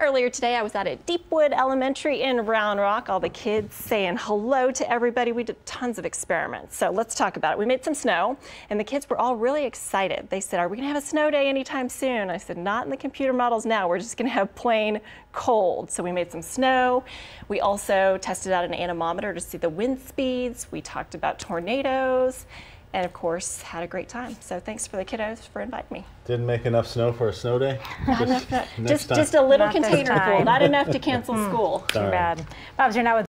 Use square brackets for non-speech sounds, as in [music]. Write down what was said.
Earlier today, I was out at Deepwood Elementary in Round Rock. All the kids saying hello to everybody. We did tons of experiments. So let's talk about it. We made some snow, and the kids were all really excited. They said, Are we going to have a snow day anytime soon? I said, Not in the computer models now. We're just going to have plain cold. So we made some snow. We also tested out an anemometer to see the wind speeds. We talked about tornadoes and of course had a great time. So thanks for the kiddos for inviting me. Didn't make enough snow for a snow day? [laughs] Not enough, just, just a little Not container full, not enough to cancel [laughs] mm. school. Too bad. Bob's, you're not with